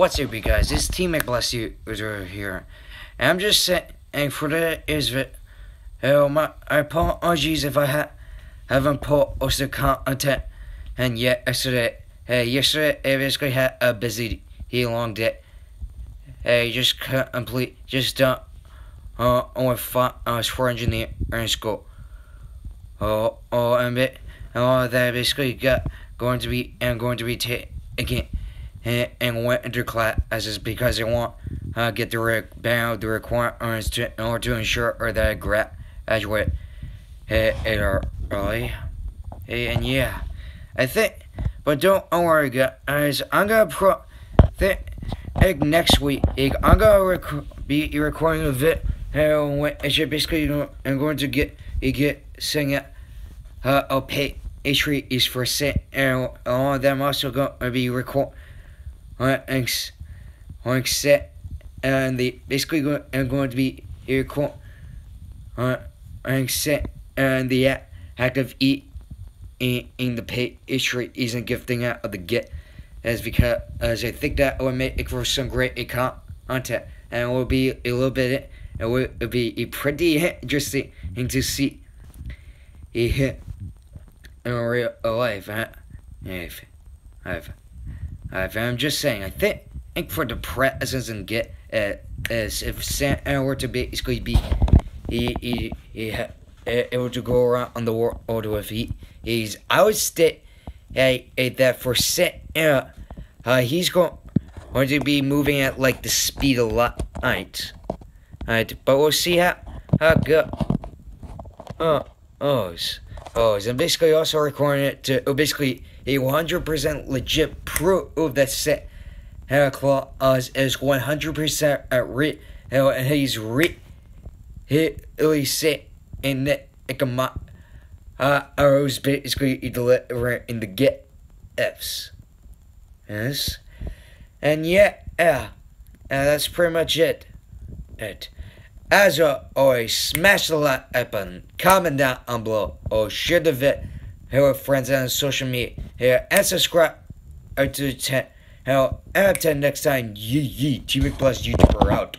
What's up, you guys? It's Team Bless you here. And I'm just saying and for the is that oh my I apologies if I ha- haven't posted content and yet yesterday hey yesterday I basically had a busy he long day. Hey just complete just done uh only five uh for engineer in school. Oh oh and bit oh that basically got going to be and going to be taking and, and went into classes because they want uh, get the re- bound the requirements to, in order to ensure or that I graduate it early. And yeah, I think, but don't worry guys, I'm gonna pro think next week I'm gonna rec- be recording a vid. Uh, I should basically I'm going to get you get sing it. Uh, I'll pay. H3 is for set, and all of them also to be recording Thanks. Thanks set and they basically go, are going to be here called set and the act of in, the pay history isn't gifting out of the get as because as I think that will make for some great content and it will be a little bit it will be pretty interesting to see in real life. Huh? I've I'm just saying, I think, think for the presence and get uh, as if Santa were to basically be he, he, he, uh, able to go around on the world with he he's I would uh, that for Santa uh, he's going going to be moving at like the speed of light. Alright, but we'll see how how good. Oh, oh, oh, and basically also recording it to oh, basically a 100% legit proof that Santa Claus is 100% at re, and he's re, really said in the economic, uh, I was basically delivering in the get F's. Yes. And yeah, yeah, that's pretty much it. It. As always, smash the like button, comment down below, or share the video here with friends on social media here and subscribe to the channel. And until next time, yee yee, TMcBlast YouTuber out.